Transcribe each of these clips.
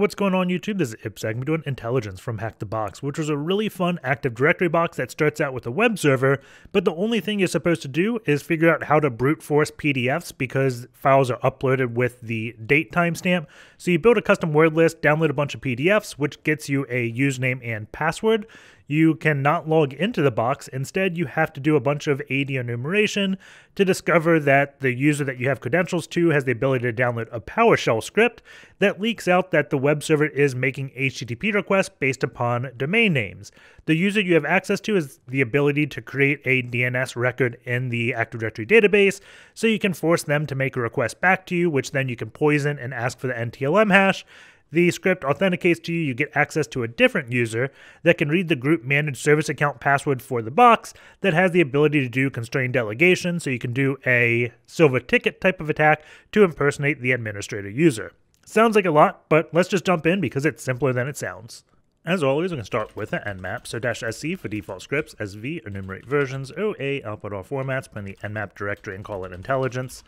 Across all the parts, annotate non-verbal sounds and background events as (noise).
What's going on YouTube? This is Ipsec. I'm doing Intelligence from Hack the Box, which was a really fun Active Directory box that starts out with a web server, but the only thing you're supposed to do is figure out how to brute force PDFs because files are uploaded with the date timestamp. So you build a custom word list, download a bunch of PDFs, which gets you a username and password you cannot log into the box. Instead, you have to do a bunch of AD enumeration to discover that the user that you have credentials to has the ability to download a PowerShell script that leaks out that the web server is making HTTP requests based upon domain names. The user you have access to is the ability to create a DNS record in the Active Directory database, so you can force them to make a request back to you, which then you can poison and ask for the NTLM hash the script authenticates to you, you get access to a different user that can read the group managed service account password for the box that has the ability to do constrained delegation, so you can do a silver ticket type of attack to impersonate the administrator user. Sounds like a lot, but let's just jump in because it's simpler than it sounds. As always, going to start with an nmap, so dash sc for default scripts, sv enumerate versions, oa output all formats, put in the nmap directory and call it intelligence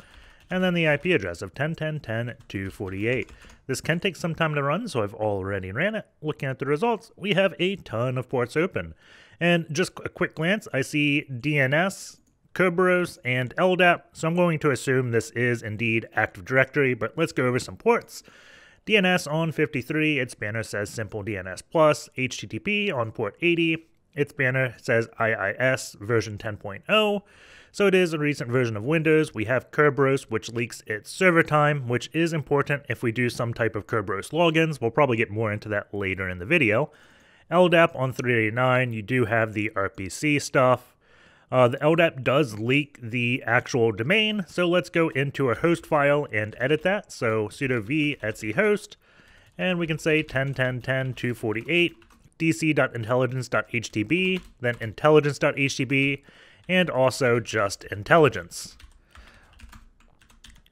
and then the IP address of 10.10.10.248. This can take some time to run, so I've already ran it. Looking at the results, we have a ton of ports open. And just a quick glance, I see DNS, Kerberos, and LDAP, so I'm going to assume this is indeed Active Directory, but let's go over some ports. DNS on 53, its banner says Simple DNS Plus, HTTP on port 80, its banner says IIS version 10.0, so it is a recent version of Windows. We have Kerberos, which leaks its server time, which is important if we do some type of Kerberos logins. We'll probably get more into that later in the video. LDAP on 389, you do have the RPC stuff. Uh, the LDAP does leak the actual domain, so let's go into a host file and edit that. So sudo v etc host, and we can say 10.10.10.248 dc.intelligence.htb, then intelligence.htb, and also just intelligence.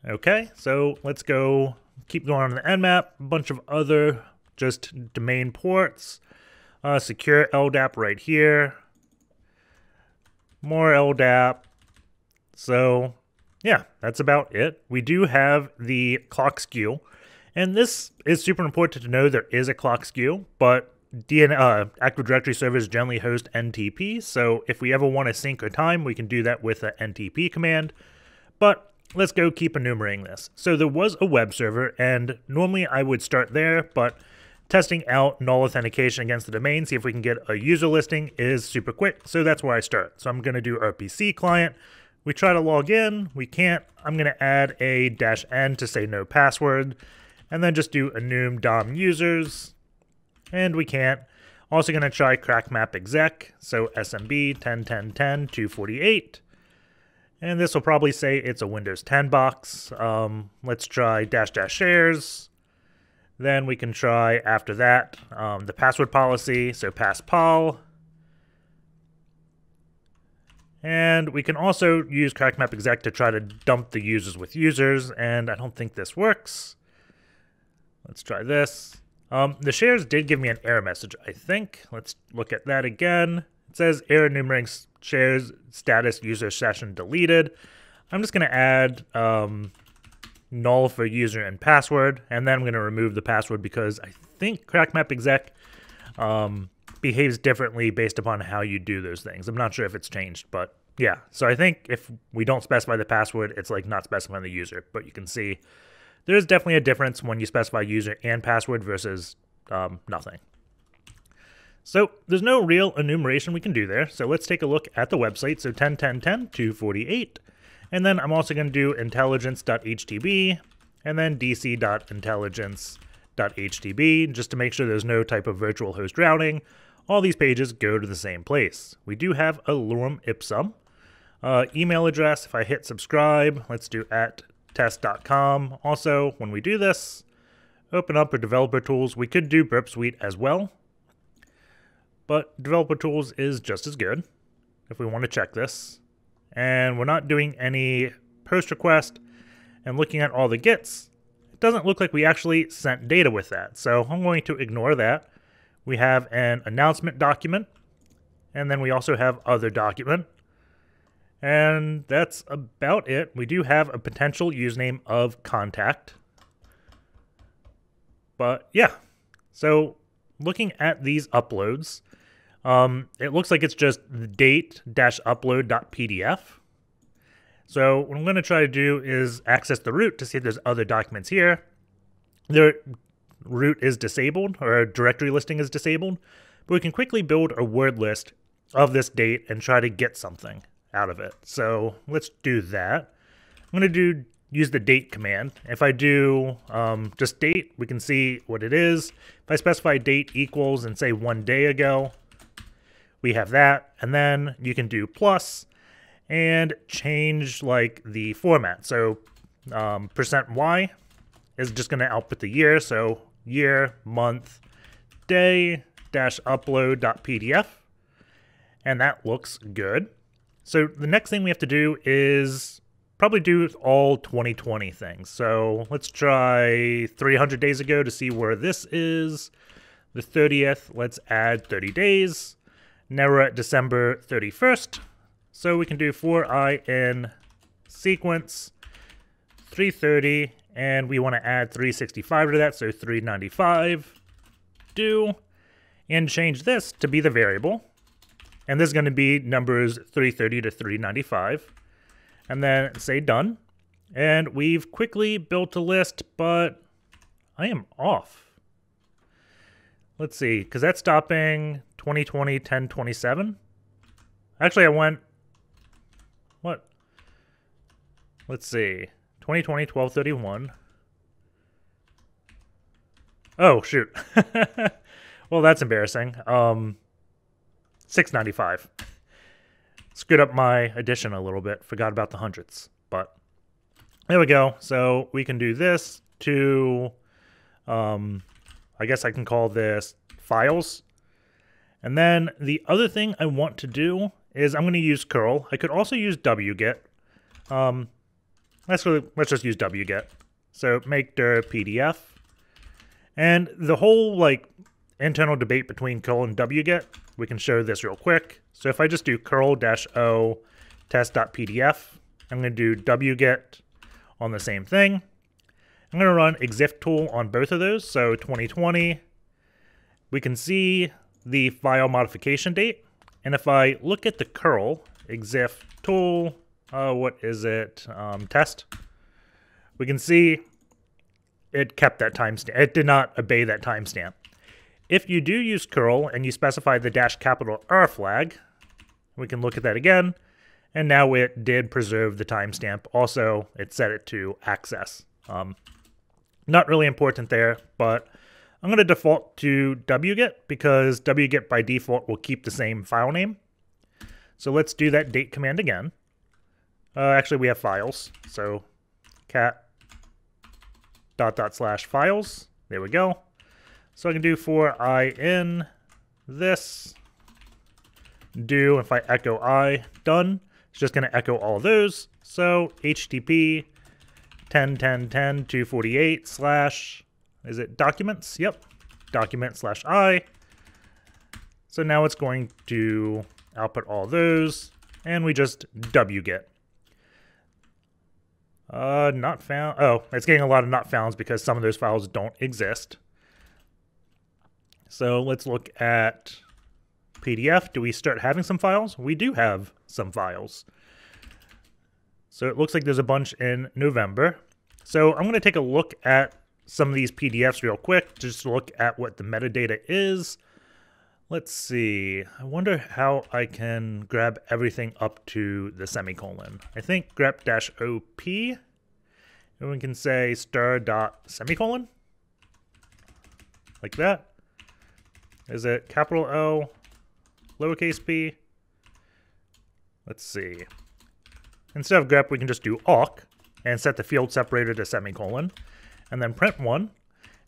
Okay, so let's go keep going on the nmap. A bunch of other just domain ports. Uh, secure LDAP right here. More LDAP. So, yeah, that's about it. We do have the clock skew. And this is super important to know there is a clock skew, but DN, uh, Active Directory servers generally host NTP, so if we ever want to sync our time, we can do that with an NTP command. But let's go keep enumerating this. So there was a web server, and normally I would start there, but testing out null authentication against the domain, see if we can get a user listing is super quick, so that's where I start. So I'm going to do RPC client. We try to log in, we can't. I'm going to add a dash n to say no password, and then just do enum dom users, and we can't. Also going to try crackmap exec, so SMB 10.10.10.248. And this will probably say it's a Windows 10 box. Um, let's try dash dash shares. Then we can try after that um, the password policy, so passpal. And we can also use crackmap exec to try to dump the users with users, and I don't think this works. Let's try this. Um, the shares did give me an error message, I think. Let's look at that again. It says error enumerating shares status user session deleted. I'm just going to add um, null for user and password, and then I'm going to remove the password because I think CrackMap exec um, behaves differently based upon how you do those things. I'm not sure if it's changed, but yeah. So I think if we don't specify the password, it's like not specifying the user, but you can see there's definitely a difference when you specify user and password versus um, nothing. So there's no real enumeration we can do there. So let's take a look at the website. So 10.10.10.248. And then I'm also going to do intelligence.htb and then dc.intelligence.htb just to make sure there's no type of virtual host routing. All these pages go to the same place. We do have a lorem ipsum. Uh, email address, if I hit subscribe, let's do at test.com. Also, when we do this, open up a developer tools. We could do Burp Suite as well, but developer tools is just as good if we want to check this. And we're not doing any post request and looking at all the gets, it doesn't look like we actually sent data with that. So I'm going to ignore that. We have an announcement document, and then we also have other document. And that's about it. We do have a potential username of contact. But yeah, So looking at these uploads, um, it looks like it's just date-upload.pdf. So what I'm going to try to do is access the root to see if there's other documents here. The root is disabled, or directory listing is disabled, but we can quickly build a word list of this date and try to get something out of it. So let's do that. I'm going to do use the date command. If I do um, just date, we can see what it is. If I specify date equals and say one day ago, we have that. And then you can do plus and change like the format. So um, percent %y is just going to output the year. So year, month, day, dash upload.pdf. And that looks good. So the next thing we have to do is probably do all 2020 things. So let's try 300 days ago to see where this is. The 30th, let's add 30 days. Now we're at December 31st. So we can do for i in sequence 330 and we want to add 365 to that, so 395 do and change this to be the variable. And this is going to be numbers 330 to 395 and then say done. And we've quickly built a list, but I am off. Let's see, because that's stopping 2020 1027. Actually, I went. What? Let's see. 2020 1231. Oh, shoot. (laughs) well, that's embarrassing. Um, 695 screwed up my addition a little bit. Forgot about the hundreds, but there we go. So we can do this to, um, I guess I can call this files. And then the other thing I want to do is I'm going to use curl. I could also use wget. Um, let's really, let's just use wget. So make dir PDF. And the whole like internal debate between curl and wget, we can show this real quick. So if I just do curl-o test.pdf, I'm going to do wget on the same thing. I'm going to run exiftool on both of those. So 2020, we can see the file modification date. And if I look at the curl exif tool, uh, what is it, um, test, we can see it kept that timestamp. It did not obey that timestamp. If you do use curl and you specify the dash capital R flag, we can look at that again. And now it did preserve the timestamp. Also, it set it to access. Um, not really important there, but I'm going to default to wget because wget by default will keep the same file name. So let's do that date command again. Uh, actually, we have files. So cat dot dot slash files. There we go. So I can do for i in this do, if I echo i, done. It's just going to echo all those. So HTTP 10.10.10 248 slash, is it documents? Yep, document slash i. So now it's going to output all those, and we just wget. Uh, not found. Oh, it's getting a lot of not founds because some of those files don't exist. So let's look at PDF, do we start having some files? We do have some files. So it looks like there's a bunch in November. So I'm going to take a look at some of these PDFs real quick, just look at what the metadata is. Let's see. I wonder how I can grab everything up to the semicolon. I think grep dash op, and we can say star dot semicolon, like that. Is it capital O, lowercase b. Let's see. Instead of grep, we can just do awk and set the field separator to semicolon, and then print one.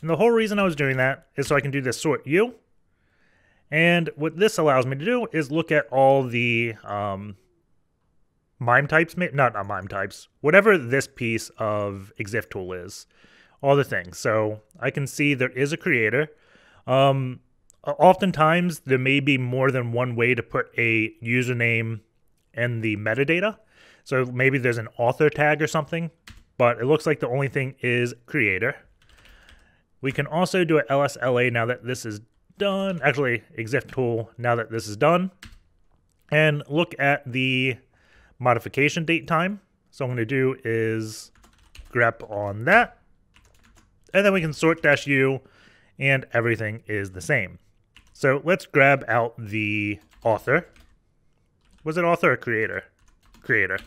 And the whole reason I was doing that is so I can do this sort u. And what this allows me to do is look at all the um, MIME types, not, not MIME types, whatever this piece of exiftool is, all the things. So I can see there is a creator. Um, Uh, oftentimes there may be more than one way to put a username in the metadata. So maybe there's an author tag or something, but it looks like the only thing is creator. We can also do a LSLA now that this is done. Actually, exif tool now that this is done. And look at the modification date time. So I'm going to do is grep on that. And then we can sort dash u and everything is the same. So let's grab out the author. Was it author or creator? Creator.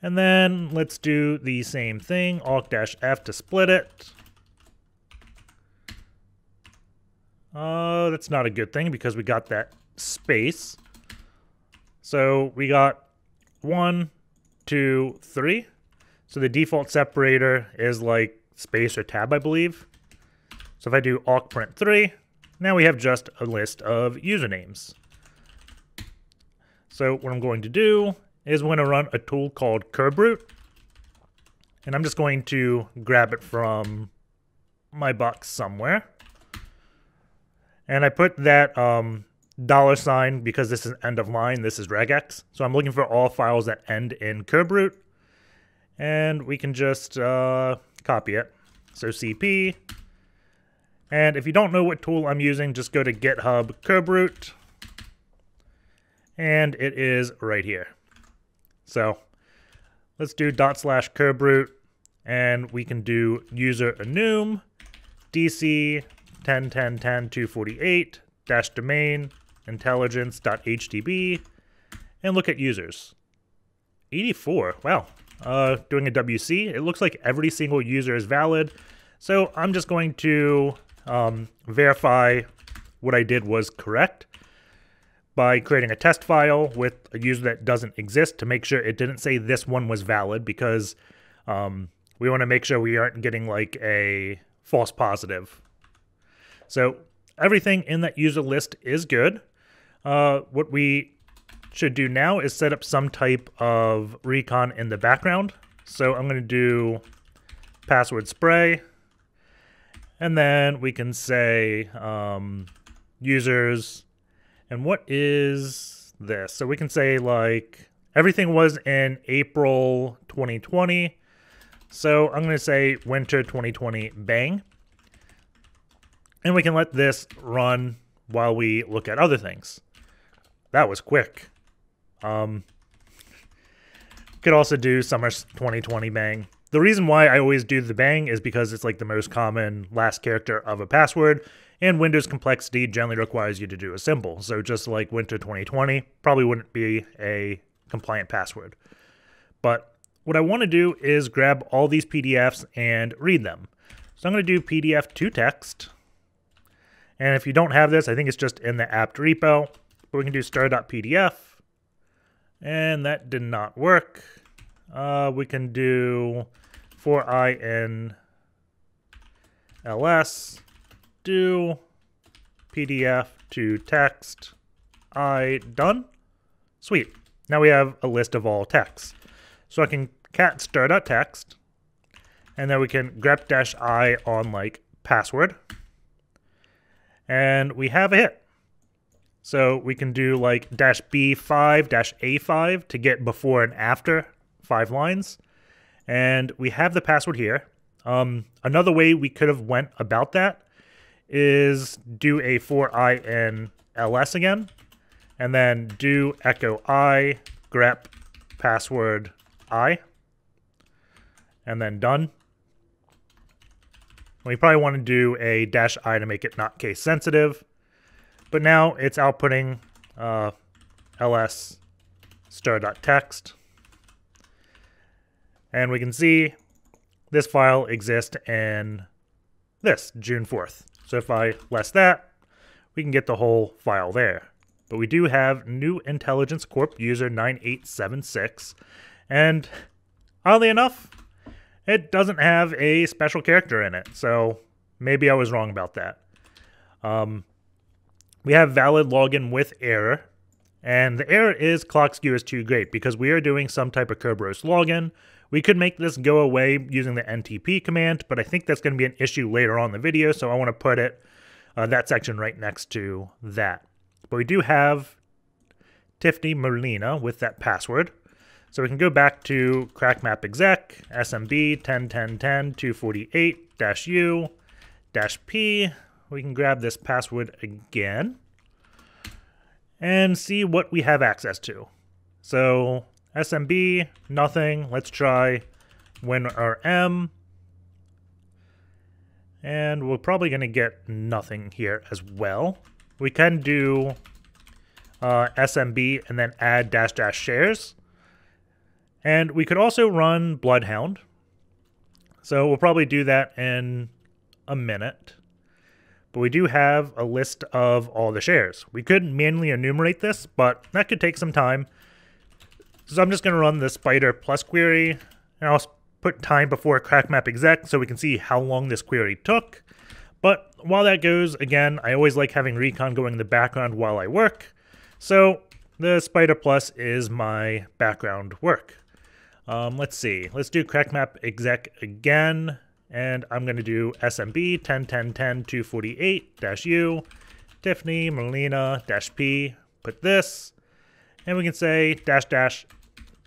And then let's do the same thing, Alt-F to split it. Uh, that's not a good thing because we got that space. So we got one, two, three. So the default separator is like space or tab, I believe. So if I do awk print 3, now we have just a list of usernames. So what I'm going to do is we're going to run a tool called curbrute. And I'm just going to grab it from my box somewhere. And I put that um, dollar sign because this is end of line, this is regex. So I'm looking for all files that end in curbrute. And we can just uh, copy it. So cp. And if you don't know what tool I'm using, just go to GitHub curbrute. And it is right here. So let's do dot slash curbrute. And we can do user enum dc 10.10.10.248 dash domain intelligence.hdb and look at users. 84, wow. Uh, doing a WC, it looks like every single user is valid. So I'm just going to um, verify what I did was correct by creating a test file with a user that doesn't exist to make sure it didn't say this one was valid because um, we want to make sure we aren't getting like a false positive. So everything in that user list is good. Uh, what we should do now is set up some type of recon in the background. So I'm going to do password spray. And then we can say um, users. And what is this? So we can say like everything was in April 2020. So I'm going to say winter 2020 bang. And we can let this run while we look at other things. That was quick. Um, (laughs) could also do summer 2020 bang. The reason why I always do the bang is because it's like the most common last character of a password, and Windows complexity generally requires you to do a symbol. So just like winter 2020 probably wouldn't be a compliant password. But what I want to do is grab all these PDFs and read them. So I'm going to do PDF to text. And if you don't have this, I think it's just in the apt repo. But we can do star.pdf. And that did not work. Uh, we can do for i in ls do pdf to text i done. Sweet. Now we have a list of all texts. So I can cat star.text and then we can grep dash i on like password and we have a hit. So we can do like dash B5 dash A5 to get before and after five lines. And we have the password here. Um, another way we could have went about that is do a for i in ls again, and then do echo i grep password i, and then done. We probably want to do a dash i to make it not case sensitive. But now it's outputting uh, ls star.text. And we can see this file exists in this, June 4th. So if I less that, we can get the whole file there. But we do have new Intelligence Corp user 9876. And oddly enough, it doesn't have a special character in it. So maybe I was wrong about that. Um, we have valid login with error. And the error is clock skew is too great because we are doing some type of Kerberos login. We could make this go away using the NTP command, but I think that's going to be an issue later on in the video, so I want to put it uh, that section right next to that. But we do have Tiffany Molina with that password. So we can go back to crackmap exec, SMB 101010 248 U P. We can grab this password again and see what we have access to. So SMB, nothing. Let's try WinRM. And we're probably going to get nothing here as well. We can do uh, SMB and then add dash dash shares. And we could also run Bloodhound. So we'll probably do that in a minute. But we do have a list of all the shares. We could manually enumerate this, but that could take some time. So I'm just going to run the spider plus query, and I'll put time before crackmap exec so we can see how long this query took. But while that goes, again, I always like having recon going in the background while I work. So the spider plus is my background work. Um, let's see. Let's do crackmap exec again. And I'm going to do SMB 101010 248 U, Tiffany Melina dash P, put this, and we can say dash dash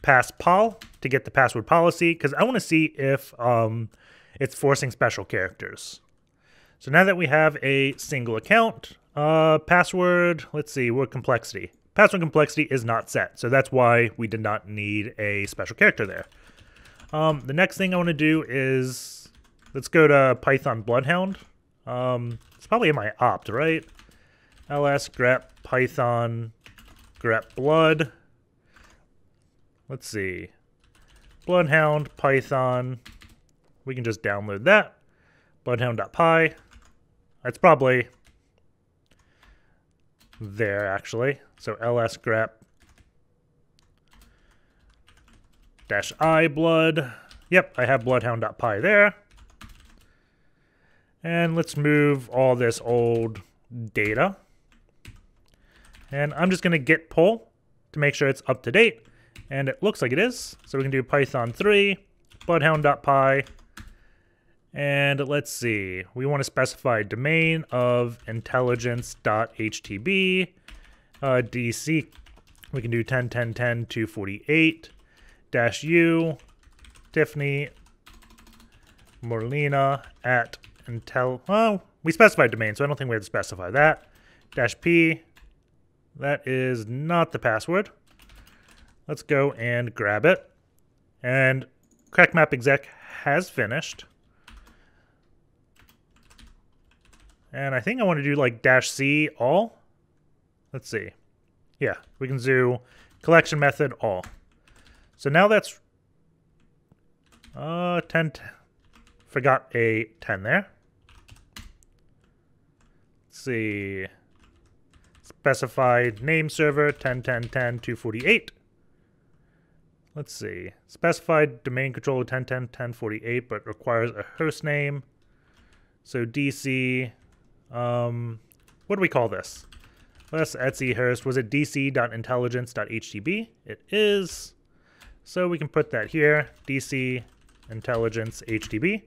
pass pol to get the password policy because I want to see if um, it's forcing special characters. So now that we have a single account, uh, password, let's see, word complexity. Password complexity is not set, so that's why we did not need a special character there. Um, the next thing I want to do is Let's go to Python Bloodhound. Um, it's probably in my opt, right? ls grep python grep blood. Let's see. Bloodhound python. We can just download that. Bloodhound.py. That's probably there actually. So ls grep dash i blood. Yep, I have bloodhound.py there. And let's move all this old data. And I'm just going to git pull to make sure it's up to date. And it looks like it is. So we can do python 3, bloodhound.py. And let's see, we want to specify domain of intelligence.htb, uh, DC. We can do 10.10.10 248 dash U, Tiffany Morlina at Intel. well, we specified domain, so I don't think we have to specify that. Dash P, that is not the password. Let's go and grab it. And crackmap exec has finished. And I think I want to do like dash C all. Let's see. Yeah, we can do collection method all. So now that's uh 10 forgot a 10 there. Let's see. Specified name server 10.10.10.248. Let's see. Specified domain controller 10.10.10.48, but requires a host name. So DC, um, what do we call this? Let's Etsy host. Was it dc.intelligence.htb? It is. So we can put that here, DC intelligence HTB.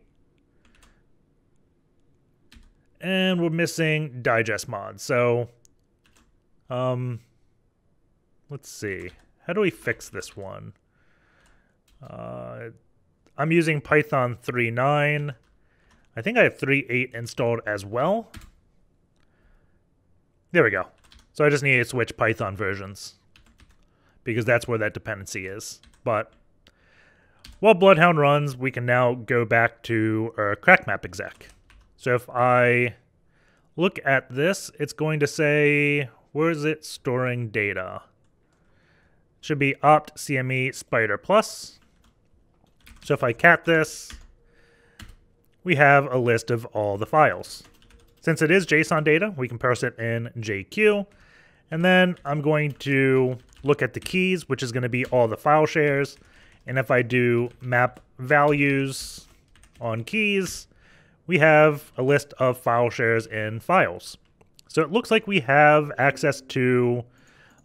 and we're missing digest mod. So, um, let's see. How do we fix this one? Uh, I'm using Python 3.9. I think I have 3.8 installed as well. There we go. So I just need to switch Python versions because that's where that dependency is. But while Bloodhound runs, we can now go back to our crackmap exec. So if I look at this, it's going to say, where is it storing data? Should be opt CME spider plus. So if I cat this, we have a list of all the files. Since it is JSON data, we can parse it in JQ. And then I'm going to look at the keys, which is going to be all the file shares. And if I do map values on keys, we have a list of file shares in files. So it looks like we have access to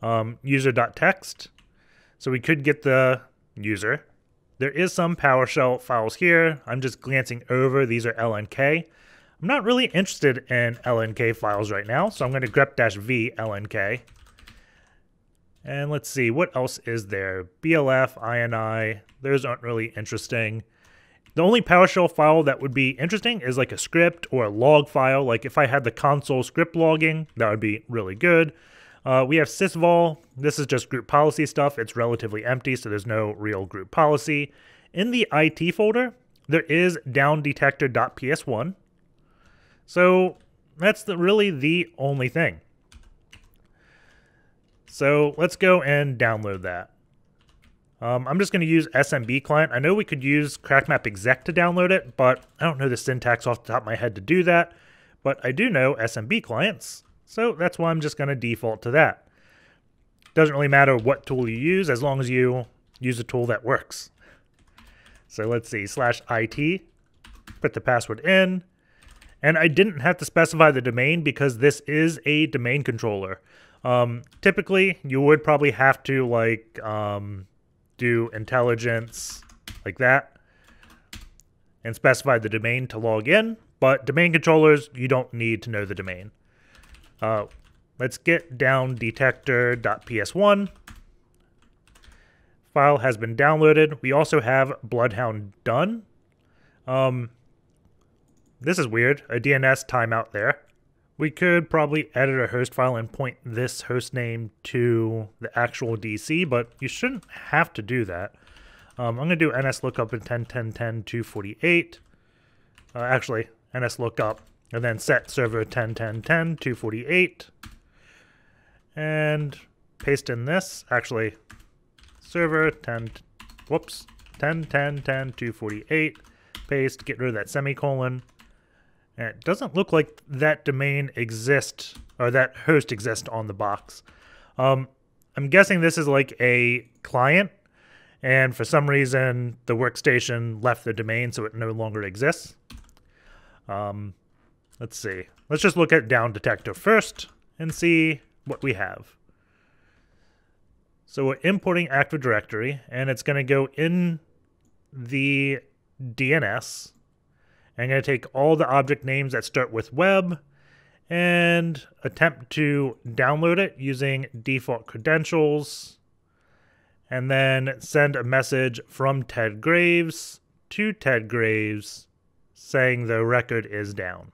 um, user.txt. So we could get the user. There is some PowerShell files here. I'm just glancing over. These are LNK. I'm not really interested in LNK files right now, so I'm going to grep-v LNK. And let's see, what else is there? BLF, INI, those aren't really interesting. The only PowerShell file that would be interesting is like a script or a log file. Like if I had the console script logging, that would be really good. Uh, we have sysvol. This is just group policy stuff. It's relatively empty, so there's no real group policy. In the IT folder, there is downdetector.ps1. So that's the, really the only thing. So let's go and download that. Um, I'm just going to use SMB client. I know we could use CrackMap exec to download it, but I don't know the syntax off the top of my head to do that. But I do know SMB clients, so that's why I'm just going to default to that. Doesn't really matter what tool you use as long as you use a tool that works. So let's see, slash IT, put the password in, and I didn't have to specify the domain because this is a domain controller. Um, typically, you would probably have to like um, do intelligence like that and specify the domain to log in. But domain controllers, you don't need to know the domain. Uh, let's get down detector.ps1. File has been downloaded. We also have Bloodhound done. Um, this is weird. A DNS timeout there. We could probably edit a host file and point this host name to the actual DC, but you shouldn't have to do that. Um, I'm going to do ns lookup in 10.10.10.248. Uh, actually, ns lookup and then set server 10.10.10.248. And paste in this. Actually, server 10, whoops, 10.10.10.248. Paste, get rid of that semicolon. It doesn't look like that domain exists, or that host exists on the box. Um, I'm guessing this is like a client, and for some reason the workstation left the domain so it no longer exists. Um, let's see. Let's just look at down detector first and see what we have. So we're importing Active Directory, and it's going to go in the DNS I'm going to take all the object names that start with web and attempt to download it using default credentials and then send a message from Ted Graves to Ted Graves saying the record is down.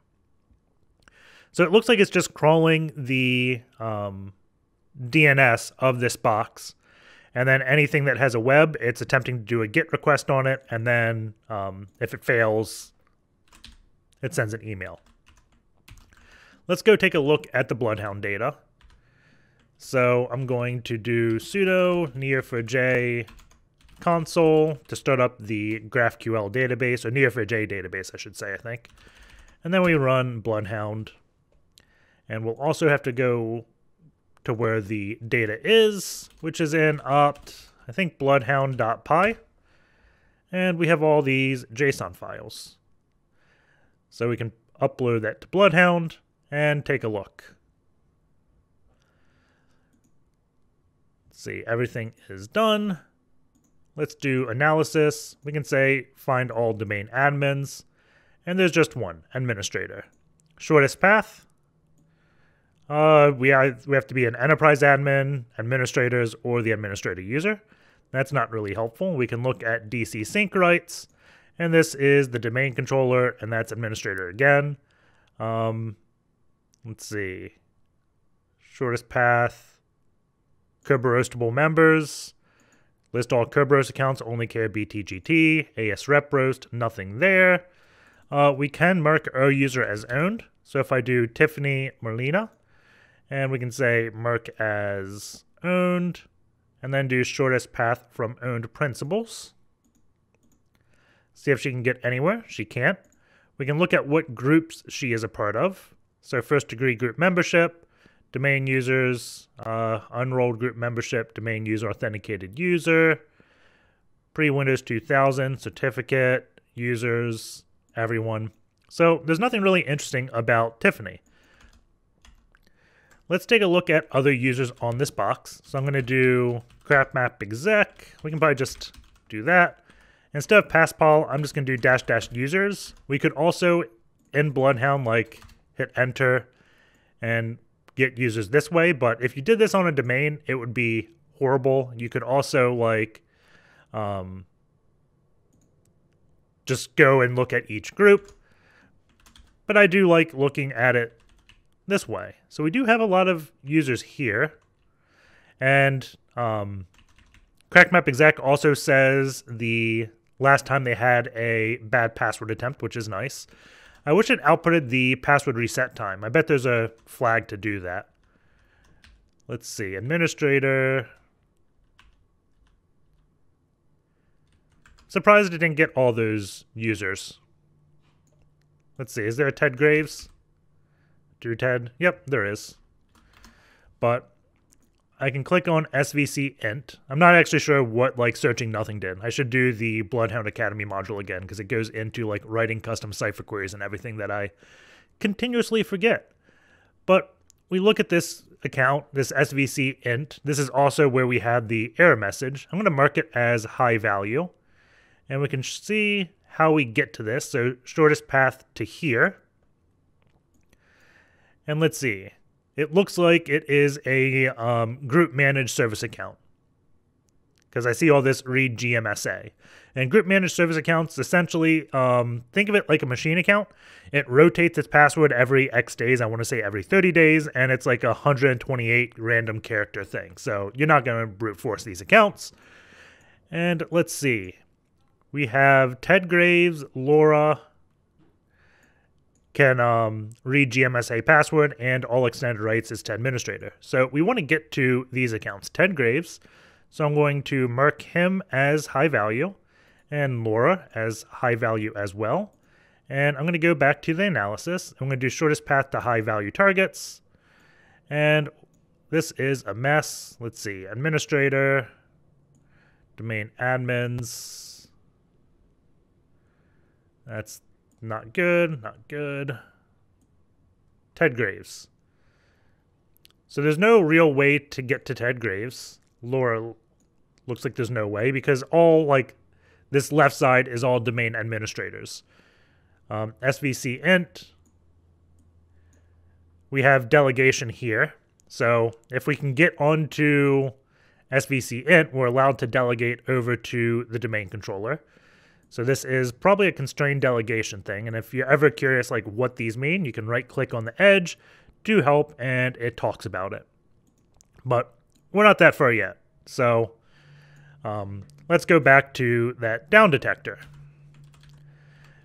So it looks like it's just crawling the um, DNS of this box. And then anything that has a web, it's attempting to do a GET request on it. And then um, if it fails, it sends an email. Let's go take a look at the Bloodhound data. So I'm going to do sudo neo4j console to start up the GraphQL database, or neo4j database, I should say, I think. And then we run Bloodhound. And we'll also have to go to where the data is, which is in opt, I think, bloodhound.py. And we have all these JSON files. So we can upload that to Bloodhound and take a look. Let's see, everything is done. Let's do analysis. We can say find all domain admins, and there's just one, administrator. Shortest path, uh, we, are, we have to be an enterprise admin, administrators, or the administrator user. That's not really helpful. We can look at DC sync rights, and this is the domain controller, and that's administrator again. Um, let's see. Shortest path. Kerberoastable members. List all Kerberos accounts, only care BTGT. AS rep roast, nothing there. Uh, we can mark our user as owned. So if I do Tiffany Merlina, and we can say mark as owned, and then do shortest path from owned principals. See if she can get anywhere. She can't. We can look at what groups she is a part of. So first degree group membership, domain users, uh, unrolled group membership, domain user authenticated user, pre-Windows 2000 certificate, users, everyone. So there's nothing really interesting about Tiffany. Let's take a look at other users on this box. So I'm going to do CrackMap exec. We can probably just do that. Instead of pass Paul, I'm just going to do dash dash users. We could also, in Bloodhound, like hit enter and get users this way. But if you did this on a domain, it would be horrible. You could also like um, just go and look at each group. But I do like looking at it this way. So we do have a lot of users here. And um, CrackMap exec also says the last time they had a bad password attempt, which is nice. I wish it outputted the password reset time. I bet there's a flag to do that. Let's see, administrator. Surprised it didn't get all those users. Let's see, is there a Ted Graves? Drew Ted? Yep, there is. But I can click on SVC int. I'm not actually sure what like searching nothing did. I should do the Bloodhound Academy module again because it goes into like writing custom cipher queries and everything that I continuously forget. But we look at this account, this SVC int. This is also where we had the error message. I'm going to mark it as high value. And we can see how we get to this. So shortest path to here. And let's see. It looks like it is a um, group managed service account because I see all this read GMSA. And group managed service accounts essentially um, think of it like a machine account. It rotates its password every X days. I want to say every 30 days, and it's like a 128 random character thing. So you're not going to brute force these accounts. And let's see. We have Ted Graves, Laura, can um, read GMSA password and all extended rights is to administrator. So we want to get to these accounts. Ted Graves, so I'm going to mark him as high value and Laura as high value as well. And I'm going to go back to the analysis. I'm going to do shortest path to high value targets. And this is a mess. Let's see, administrator, domain admins. That's not good, not good. Ted Graves. So there's no real way to get to Ted Graves. Laura looks like there's no way because all like this left side is all domain administrators. Um, SVC int. We have delegation here. So if we can get onto SVC int, we're allowed to delegate over to the domain controller. So this is probably a constrained delegation thing. And if you're ever curious like what these mean, you can right click on the edge, do help, and it talks about it. But we're not that far yet. So um, let's go back to that down detector.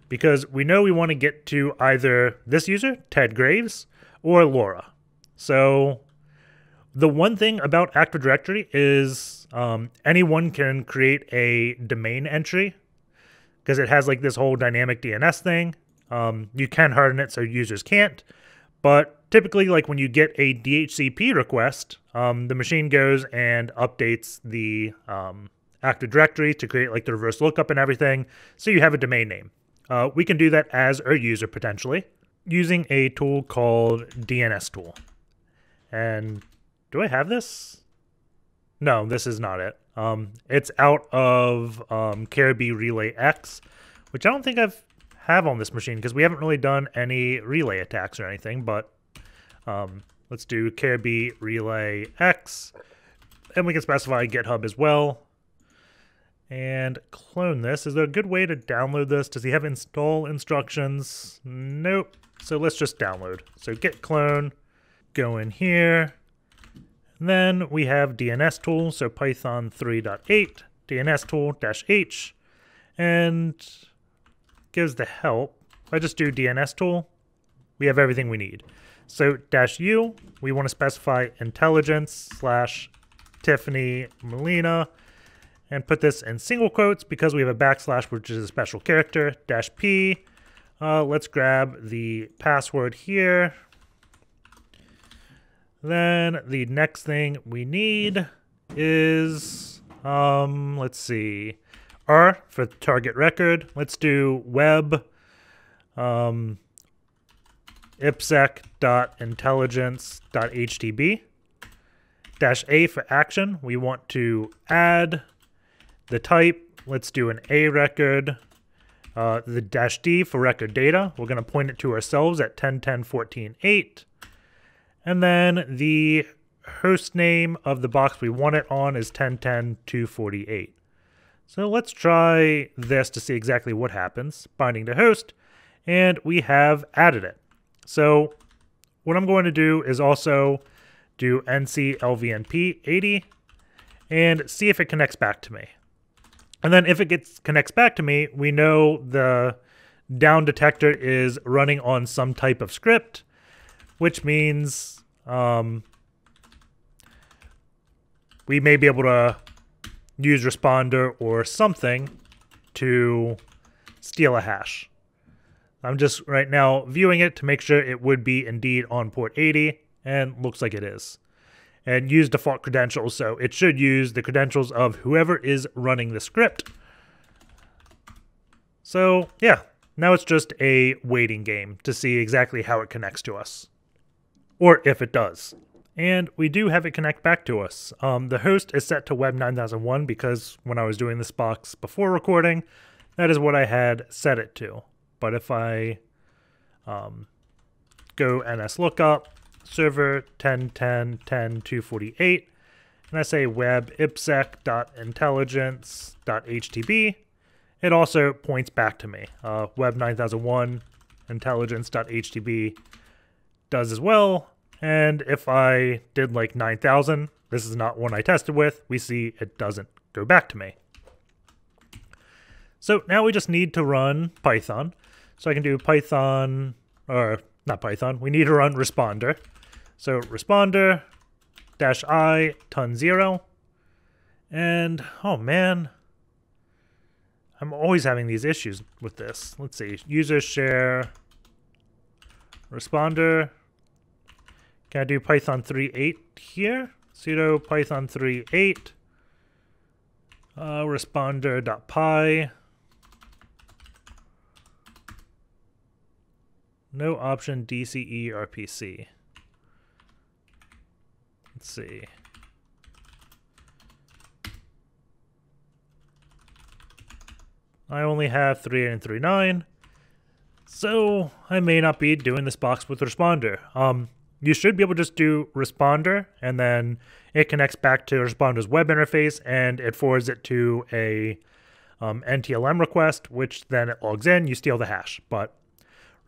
Because we know we want to get to either this user, Ted Graves, or Laura. So the one thing about Active Directory is um, anyone can create a domain entry because it has like this whole dynamic DNS thing. Um, you can harden it so users can't, but typically, like when you get a DHCP request, um, the machine goes and updates the um, Active Directory to create like the reverse lookup and everything, so you have a domain name. Uh, we can do that as a user potentially using a tool called DNS tool. And do I have this? No, this is not it. Um, it's out of um, Relay X, which I don't think I've have on this machine because we haven't really done any relay attacks or anything. But um, let's do Caribou Relay X, and we can specify GitHub as well. And clone this. Is there a good way to download this? Does he have install instructions? Nope. So let's just download. So git clone, go in here, then we have DNS tool, so Python 3.8, DNS tool dash H, and gives the help. I just do DNS tool, we have everything we need. So dash U, we want to specify intelligence slash Tiffany Molina, and put this in single quotes because we have a backslash, which is a special character. Dash P, uh, let's grab the password here. Then the next thing we need is, um, let's see, R for target record. Let's do web um, ipsec.intelligence.htb. Dash A for action. We want to add the type. Let's do an A record. Uh, the dash D for record data. We're going to point it to ourselves at 10, 10, 14, 8. And then the host name of the box we want it on is 1010.248. So let's try this to see exactly what happens. Binding to host, and we have added it. So what I'm going to do is also do NC LVNP 80 and see if it connects back to me. And then if it gets connects back to me, we know the down detector is running on some type of script, which means um, we may be able to use responder or something to steal a hash. I'm just right now viewing it to make sure it would be indeed on port 80 and looks like it is. And use default credentials, so it should use the credentials of whoever is running the script. So yeah, now it's just a waiting game to see exactly how it connects to us. Or if it does. And we do have it connect back to us. Um, the host is set to Web 9001 because when I was doing this box before recording, that is what I had set it to. But if I um, go ns lookup, server 10.10.10.248, and I say web ipsec.intelligence.htb, it also points back to me. Uh, web 9001 intelligence.htb does as well. And if I did like 9000, this is not one I tested with, we see it doesn't go back to me. So now we just need to run Python. So I can do Python, or not Python, we need to run responder. So responder dash i ton zero. And oh man, I'm always having these issues with this. Let's see, user share responder. Can I do Python 3.8 here? sudo python 3.8 uh, responder.py No option DCE RPC. Let's see. I only have 3 and 3.9, so I may not be doing this box with responder. Um, you should be able to just do responder, and then it connects back to responder's web interface, and it forwards it to a um, NTLM request, which then it logs in, you steal the hash. But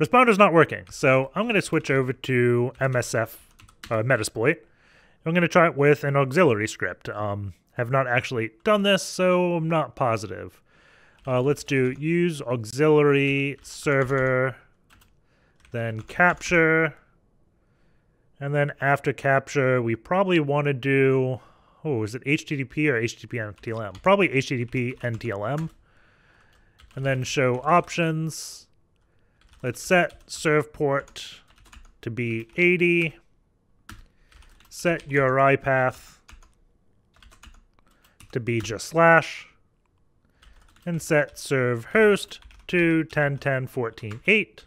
Responder's not working, so I'm going to switch over to MSF uh, Metasploit. I'm going to try it with an auxiliary script. Um, have not actually done this, so I'm not positive. Uh, let's do use auxiliary server, then capture, and then after capture, we probably want to do, oh, is it HTTP or HTTP NTLM? Probably HTTP NTLM. And then show options. Let's set serve port to be 80. Set URI path to be just slash. And set serve host to 10.10.14.8.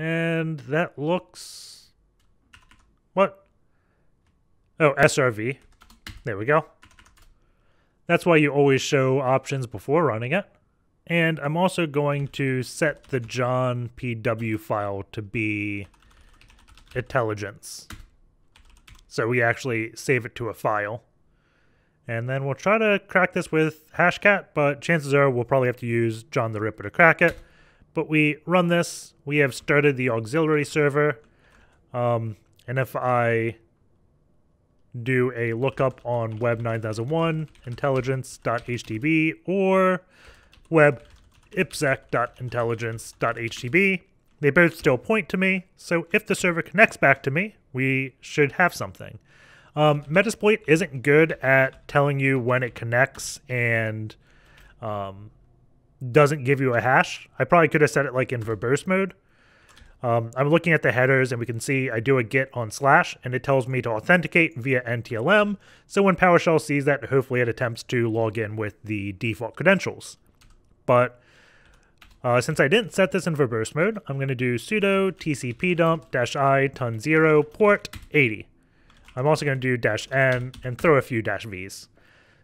And that looks... What? Oh, SRV. There we go. That's why you always show options before running it. And I'm also going to set the John PW file to be intelligence. So we actually save it to a file. And then we'll try to crack this with Hashcat, but chances are we'll probably have to use John the Ripper to crack it. But we run this, we have started the auxiliary server. Um, and if I do a lookup on web 9001 intelligence.htb or web ipsec.intelligence.htb. They both still point to me, so if the server connects back to me, we should have something. Um, Metasploit isn't good at telling you when it connects and um, doesn't give you a hash. I probably could have set it like in verbose mode. Um, I'm looking at the headers and we can see I do a get on slash and it tells me to authenticate via NTLM. So when PowerShell sees that, hopefully it attempts to log in with the default credentials. But uh, since I didn't set this in verbose mode, I'm going to do sudo tcpdump-i ton 0 port 80. I'm also going to do dash n and throw a few dash v's.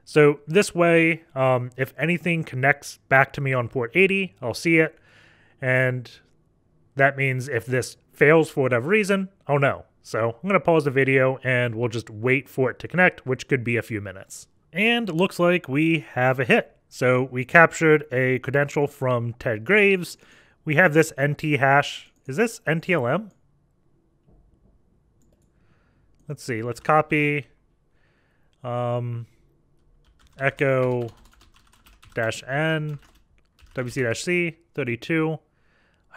So this way, um, if anything connects back to me on port 80, I'll see it. And that means if this fails for whatever reason, I'll know. So I'm going to pause the video and we'll just wait for it to connect, which could be a few minutes. And looks like we have a hit. So we captured a credential from Ted Graves. We have this NT hash. Is this NTLM? Let's see. Let's copy um, echo dash n wc dash c 32.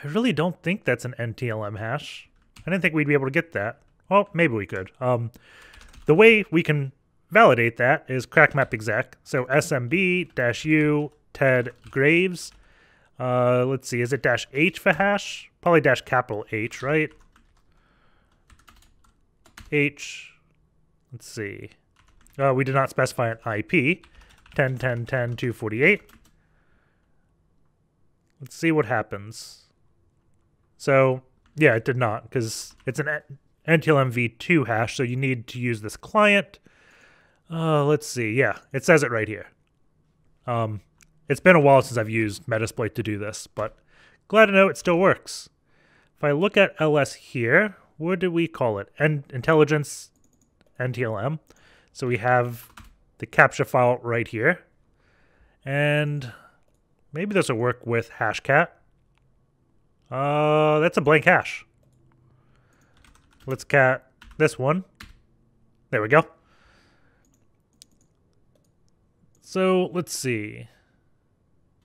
I really don't think that's an NTLM hash. I didn't think we'd be able to get that. Well, maybe we could. Um, the way we can validate that is crackmap exec. So smb dash u ted graves. Uh, let's see, is it dash h for hash? Probably dash capital H, right? H. Let's see. Uh, we did not specify an IP. 10.10.10.248. Let's see what happens. So, yeah, it did not, because it's an NTLM v2 hash, so you need to use this client. Uh, let's see. Yeah, it says it right here. Um, it's been a while since I've used Metasploit to do this, but glad to know it still works. If I look at ls here, what do we call it? En intelligence NTLM. So we have the captcha file right here. And maybe this will work with Hashcat. Uh, that's a blank hash. Let's cat this one. There we go. So let's see.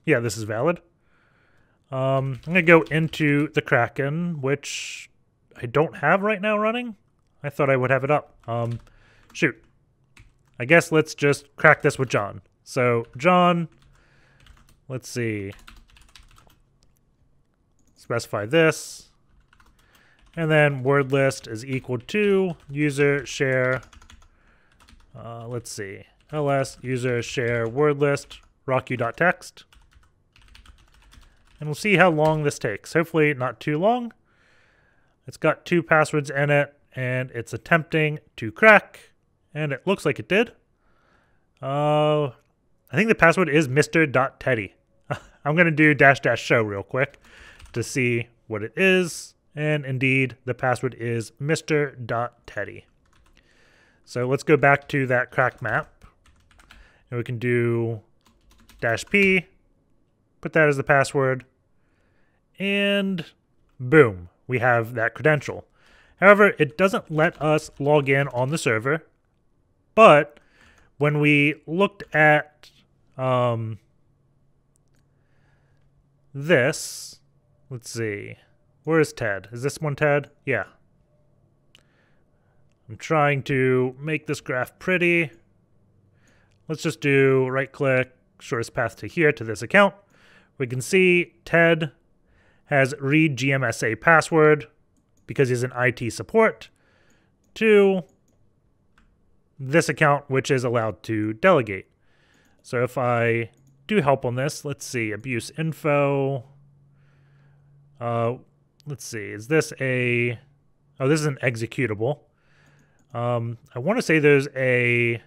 Yeah, this is valid. Um, I'm going to go into the Kraken, which I don't have right now running. I thought I would have it up. Um, shoot. I guess let's just crack this with John. So, John, let's see. Specify this. And then word list is equal to user share. Uh, let's see. ls user share word list rocku.txt. And we'll see how long this takes. Hopefully not too long. It's got two passwords in it, and it's attempting to crack, and it looks like it did. Uh, I think the password is Mr.Teddy. (laughs) I'm going to do dash dash show real quick to see what it is. And indeed, the password is Mr.Teddy. So let's go back to that crack map. And we can do dash P, put that as the password, and boom, we have that credential. However, it doesn't let us log in on the server, but when we looked at um, this, let's see, where is Ted? Is this one Ted? Yeah. I'm trying to make this graph pretty. Let's just do right click, shortest path to here to this account. We can see Ted has read GMSA password because he's an IT support to this account, which is allowed to delegate. So if I do help on this, let's see, abuse info. Uh, let's see, is this a, oh, this is an executable. Um, I want to say there's a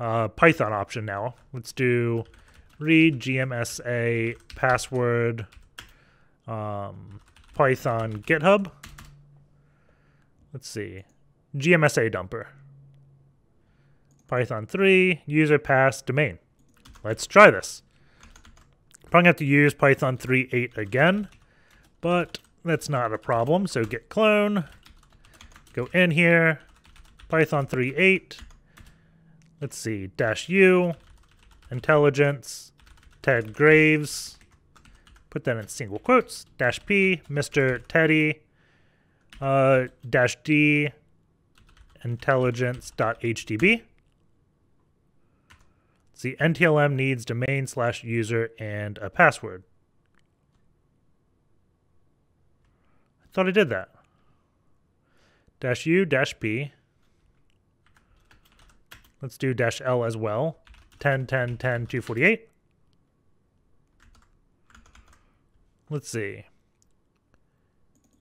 uh, Python option now. Let's do read GMSA password um, Python GitHub. Let's see. GMSA dumper. Python 3, user pass domain. Let's try this. Probably have to use Python 3.8 again, but that's not a problem. So git clone, go in here, Python 3.8, let's see, dash u, intelligence, Ted Graves, put that in single quotes, dash p, Mr. Teddy, uh, dash d, intelligence.hdb. See, NTLM needs domain slash user and a password. I thought I did that. Dash U dash P. Let's do dash L as well. 10, 10, 10, 248. Let's see.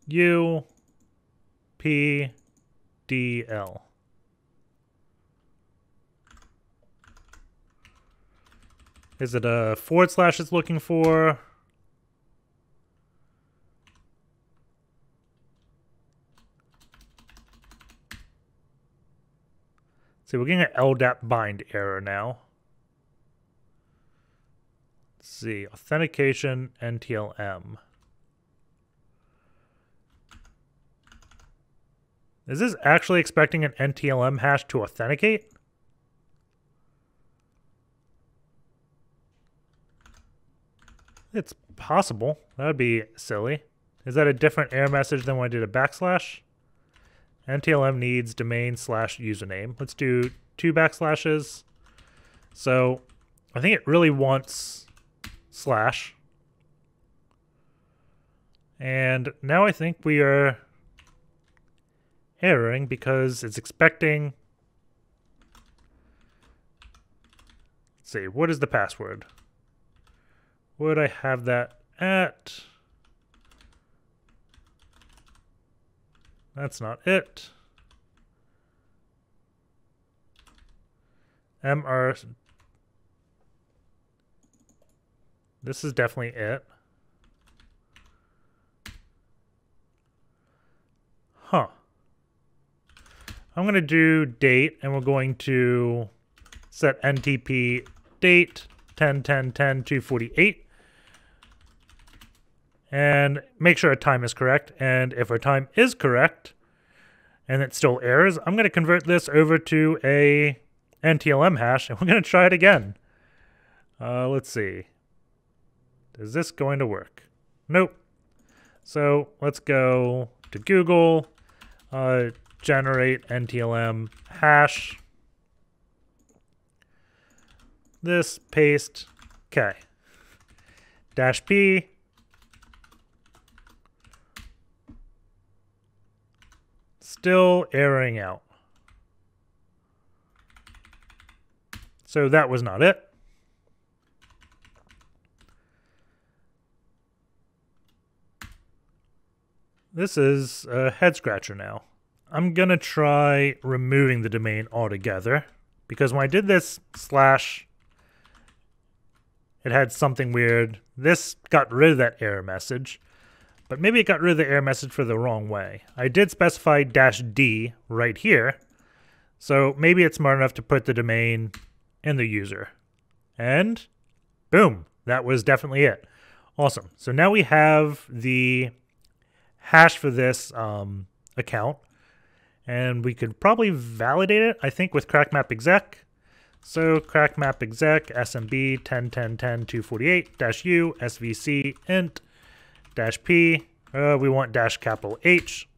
U P D L. Is it a forward slash it's looking for? See, we're getting an LDAP bind error now. Let's see, authentication NTLM. Is this actually expecting an NTLM hash to authenticate? It's possible. That would be silly. Is that a different error message than when I did a backslash? NTLM needs domain slash username. Let's do two backslashes. So I think it really wants slash. And now I think we are erroring because it's expecting. Let's see, what is the password? Would I have that at? That's not it. MR. This is definitely it. Huh. I'm going to do date, and we're going to set NTP date 10 10 10 248 and make sure our time is correct. And if our time is correct and it still errors, I'm going to convert this over to a NTLM hash and we're going to try it again. Uh, let's see. Is this going to work? Nope. So let's go to Google, uh, generate NTLM hash. This paste, okay. Dash P, still airing out. So that was not it. This is a head scratcher now. I'm to try removing the domain altogether because when I did this slash, it had something weird. This got rid of that error message but maybe it got rid of the error message for the wrong way. I did specify dash D right here, so maybe it's smart enough to put the domain in the user. And boom, that was definitely it. Awesome. So now we have the hash for this um, account, and we could probably validate it, I think, with crackmap exec. So crackmap exec smb 10.10.10.248-u svc int dash P. Uh, we want dash capital H.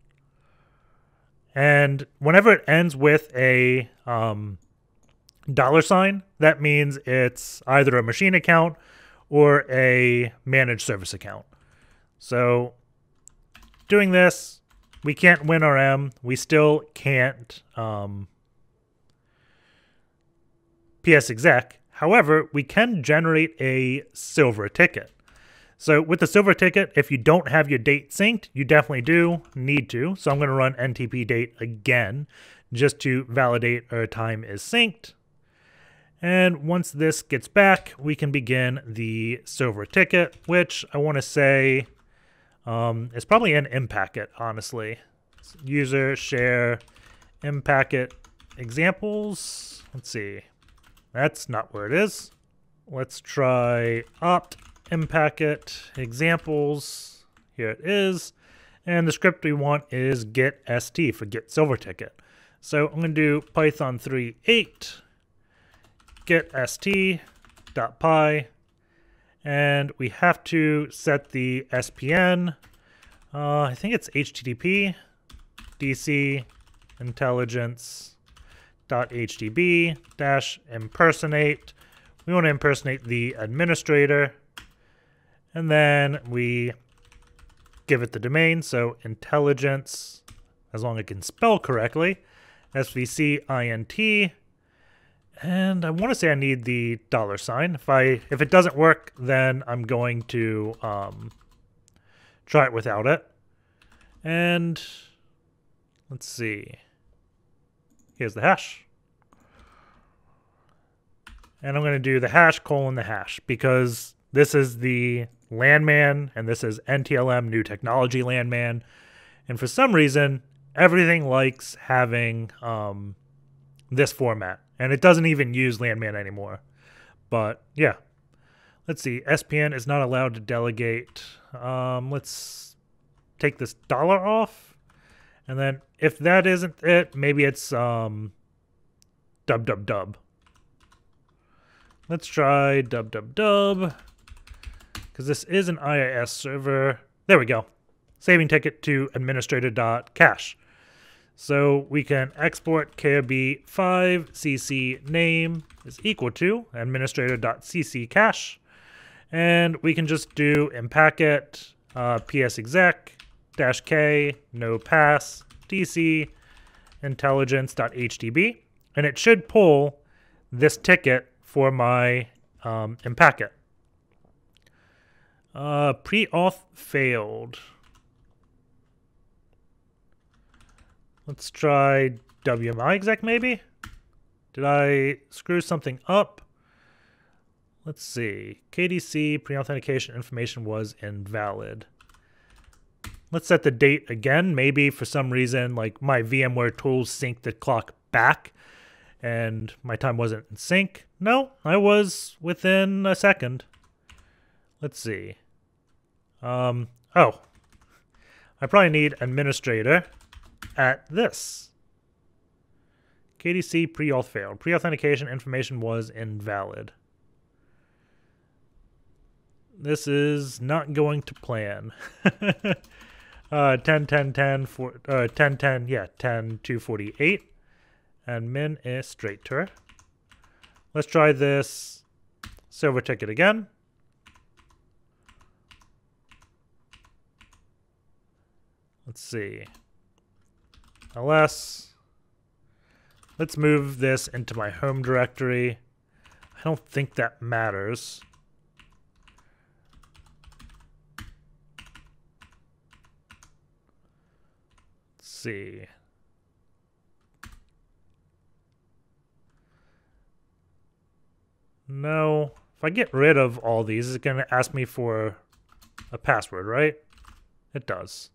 And whenever it ends with a um, dollar sign, that means it's either a machine account or a managed service account. So doing this, we can't win our M. We still can't um, PS exec. However, we can generate a silver ticket. So with the silver ticket, if you don't have your date synced, you definitely do need to. So I'm going to run NTP date again just to validate our time is synced. And once this gets back, we can begin the silver ticket, which I want to say um, is probably an impacket, honestly. User share impacket examples. Let's see. That's not where it is. Let's try opt impacket examples. Here it is. And the script we want is get st for get silver ticket. So I'm going to do python 3.8 get st dot py and we have to set the SPN. Uh, I think it's HTTP DC intelligence dot HTTP dash impersonate. We want to impersonate the administrator and then we give it the domain, so intelligence, as long as it can spell correctly, svcint, and I want to say I need the dollar sign. If I if it doesn't work, then I'm going to um, try it without it. And let's see. Here's the hash. And I'm going to do the hash colon the hash because this is the Landman, and this is NTLM New Technology Landman. And for some reason, everything likes having um, this format. And it doesn't even use Landman anymore. But yeah. Let's see. SPN is not allowed to delegate. Um, let's take this dollar off. And then if that isn't it, maybe it's um, dub dub dub. Let's try dub dub dub. Because this is an IIS server. There we go. Saving ticket to administrator.cache. So we can export KRB 5 cc name is equal to administrator.cc cache. And we can just do impacket uh, psexec dash k no pass dc intelligence.hdb. And it should pull this ticket for my um, impacket. Uh, pre-auth failed. Let's try WMI exec maybe? Did I screw something up? Let's see. KDC pre-authentication information was invalid. Let's set the date again. Maybe for some reason, like my VMware tools sync the clock back and my time wasn't in sync. No, I was within a second. Let's see. Um, oh, I probably need administrator at this. KDC pre-auth failed. Pre-authentication information was invalid. This is not going to plan. (laughs) uh, 10, 10, 10, for, uh, 10, 10, yeah, 10, 248. Administrator. Let's try this silver ticket again. Let's see ls. Let's move this into my home directory. I don't think that matters. Let's see. No. If I get rid of all these, it's going to ask me for a password, right? It does.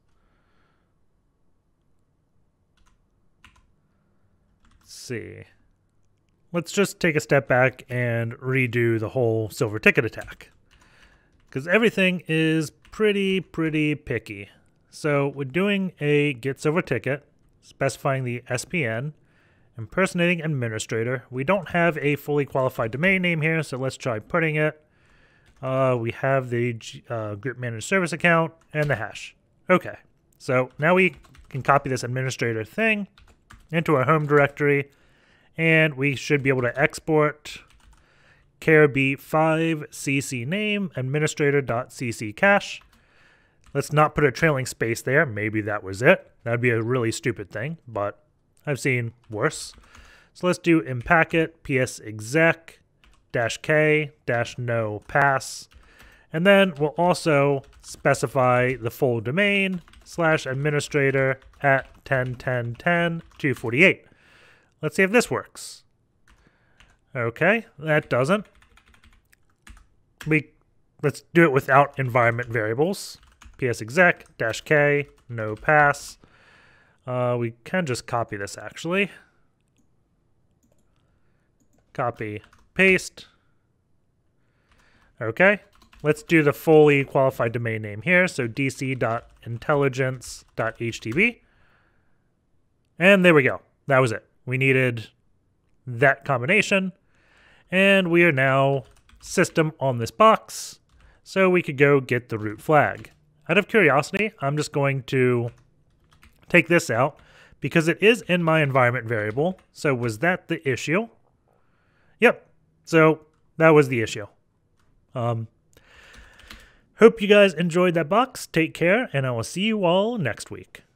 See. Let's just take a step back and redo the whole silver ticket attack. Because everything is pretty, pretty picky. So we're doing a get silver ticket, specifying the SPN, impersonating administrator. We don't have a fully qualified domain name here, so let's try putting it. Uh, we have the uh, group managed service account and the hash. Okay, so now we can copy this administrator thing into our home directory, and we should be able to export KRB5 CC name administrator.cc cache. Let's not put a trailing space there. Maybe that was it. That'd be a really stupid thing, but I've seen worse. So let's do impacket ps exec dash k dash no pass. And then we'll also specify the full domain slash administrator at 10.10.10 248. Let's see if this works. Okay, that doesn't. We let's do it without environment variables. ps exec dash k no pass. Uh, we can just copy this actually. Copy, paste. Okay, let's do the fully qualified domain name here. So dc.intelligence.htb. And there we go. That was it. We needed that combination. And we are now system on this box. So we could go get the root flag. Out of curiosity, I'm just going to take this out because it is in my environment variable. So was that the issue? Yep. So that was the issue. Um, hope you guys enjoyed that box. Take care, and I will see you all next week.